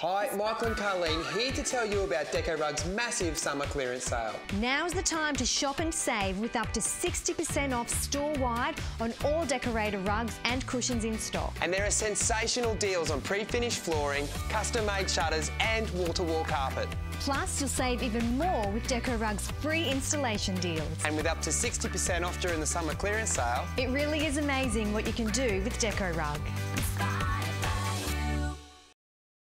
Hi, Michael and Carleen here to tell you about DecoRug's massive summer clearance sale. Now's the time to shop and save with up to 60% off store-wide on all decorator rugs and cushions in stock. And there are sensational deals on pre-finished flooring, custom-made shutters and wall-to-wall carpet. Plus, you'll save even more with DecoRug's free installation deals. And with up to 60% off during the summer clearance sale, It really is amazing what you can do with DecoRug.